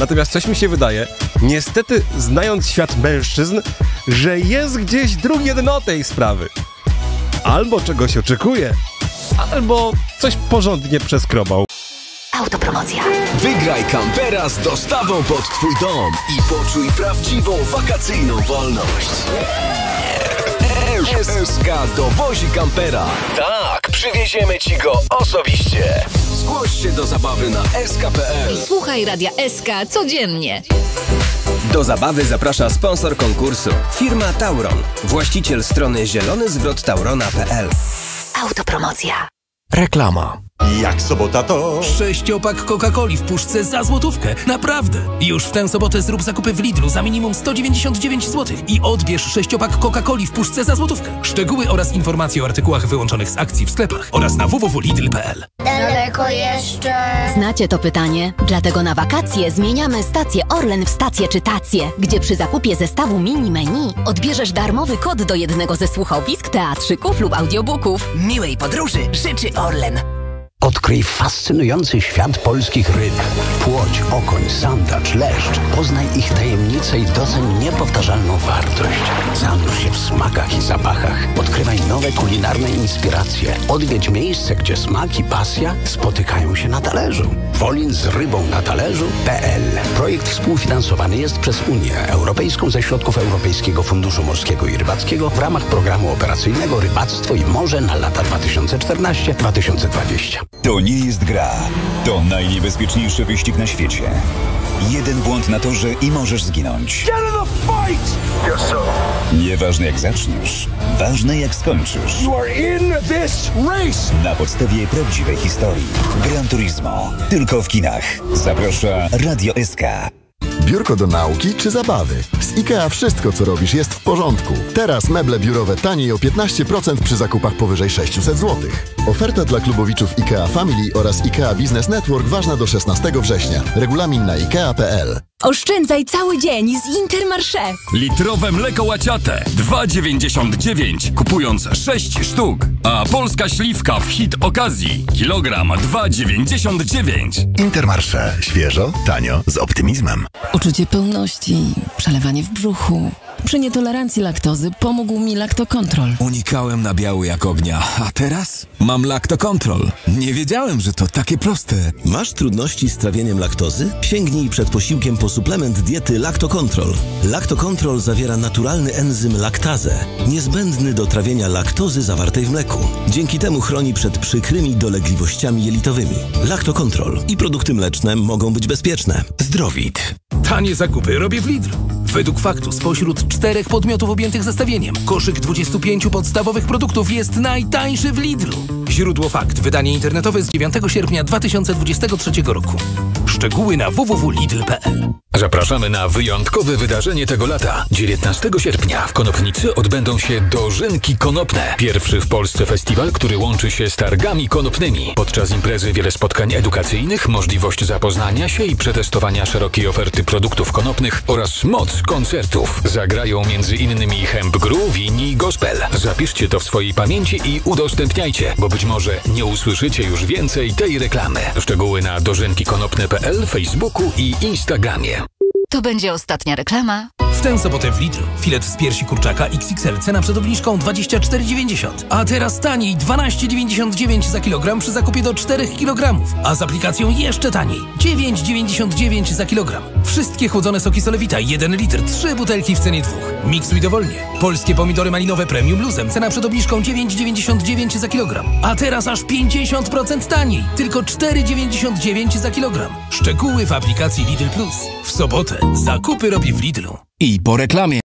Natomiast coś mi się wydaje, niestety znając świat mężczyzn, że jest gdzieś drugie dno tej sprawy. Albo czegoś oczekuje, albo coś porządnie przeskrobał. Autopromocja. Wygraj kampera z dostawą pod Twój dom i poczuj prawdziwą wakacyjną wolność. SK dowozi kampera. Tak, przywieziemy Ci go osobiście. Zgłoś się do zabawy na sk.pl. Słuchaj Radia SK codziennie. Do zabawy zaprasza sponsor konkursu. Firma Tauron. Właściciel strony zielonyzwrottaurona.pl Autopromocja. Reklama. Jak sobota to... Sześciopak Coca-Coli w puszce za złotówkę. Naprawdę. Już w tę sobotę zrób zakupy w Lidlu za minimum 199 zł i odbierz sześciopak Coca-Coli w puszce za złotówkę. Szczegóły oraz informacje o artykułach wyłączonych z akcji w sklepach oraz na www.lidl.pl. Daleko jeszcze. Znacie to pytanie? Dlatego na wakacje zmieniamy stację Orlen w stację czytację, gdzie przy zakupie zestawu mini menu odbierzesz darmowy kod do jednego ze słuchowisk, teatrzyków lub audiobooków. Miłej podróży życzy Orlen. Odkryj fascynujący świat polskich ryb. Płoć, okoń, sandacz, leszcz. Poznaj ich tajemnice i doceń niepowtarzalną wartość. Zanurz się w smakach i zapachach. Odkrywaj nowe kulinarne inspiracje. Odwiedź miejsce, gdzie smak i pasja spotykają się na talerzu. Wolin z rybą na talerzu.pl Projekt współfinansowany jest przez Unię Europejską ze środków Europejskiego Funduszu Morskiego i Rybackiego w ramach programu operacyjnego Rybactwo i Morze na lata 2014-2020. To nie jest gra. To najniebezpieczniejszy wyścig na świecie. Jeden błąd na torze i możesz zginąć. Nieważne jak zaczniesz, ważne jak skończysz. Na podstawie prawdziwej historii. Gran Turismo. Tylko w kinach. Zaprasza Radio SK. Biurko do nauki czy zabawy? Z IKEA wszystko, co robisz, jest w porządku. Teraz meble biurowe taniej o 15% przy zakupach powyżej 600 zł. Oferta dla klubowiczów IKEA Family oraz IKEA Business Network ważna do 16 września. Regulamin na IKEA.pl Oszczędzaj cały dzień z Intermarché. Litrowe mleko łaciate 2,99 kupując 6 sztuk. A polska śliwka w hit okazji kilogram 2,99. Intermarché. Świeżo, tanio, z optymizmem. Uczucie pełności, przelewanie w brzuchu. Przy nietolerancji laktozy pomógł mi Lactocontrol. Unikałem nabiału jak ognia, a teraz mam Lactocontrol. Nie wiedziałem, że to takie proste. Masz trudności z trawieniem laktozy? Sięgnij przed posiłkiem po suplement diety Lactocontrol. Lactocontrol zawiera naturalny enzym laktazę, niezbędny do trawienia laktozy zawartej w mleku. Dzięki temu chroni przed przykrymi dolegliwościami jelitowymi. Lactocontrol i produkty mleczne mogą być bezpieczne. Zdrowit. Tanie zakupy robię w Lidlu. Według faktu spośród czterech podmiotów objętych zestawieniem koszyk 25 podstawowych produktów jest najtańszy w Lidlu. Źródło fakt. Wydanie internetowe z 9 sierpnia 2023 roku. Szczegóły na www.lidl.pl Zapraszamy na wyjątkowe wydarzenie tego lata. 19 sierpnia w Konopnicy odbędą się Dożynki Konopne. Pierwszy w Polsce festiwal, który łączy się z targami konopnymi. Podczas imprezy wiele spotkań edukacyjnych, możliwość zapoznania się i przetestowania szerokiej oferty produktów konopnych oraz moc koncertów. Zagrają innymi Hemp Groove, i Gospel. Zapiszcie to w swojej pamięci i udostępniajcie, bo być może nie usłyszycie już więcej tej reklamy. Szczegóły na dożynkikonopne.pl, Facebooku i Instagramie. To będzie ostatnia reklama. W tę sobotę w Lidlu. Filet z piersi kurczaka XXL cena przed obniżką 24,90. A teraz taniej 12,99 za kilogram przy zakupie do 4 kg. A z aplikacją jeszcze taniej 9,99 za kilogram. Wszystkie chłodzone soki Solewita 1 litr, 3 butelki w cenie dwóch. Miksuj dowolnie. Polskie pomidory malinowe premium luzem cena przed obniżką 9,99 za kilogram. A teraz aż 50% taniej. Tylko 4,99 za kilogram. Szczegóły w aplikacji Lidl Plus. W sobotę zakupy robię w Lidlu. I po reklamie.